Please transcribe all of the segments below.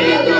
Hallelujah.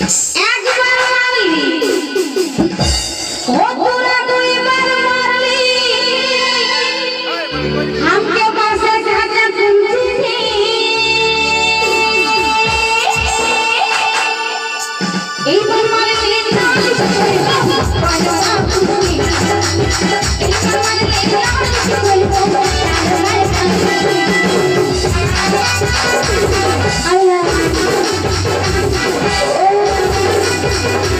です。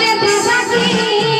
que estás aquí.